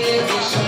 Deus.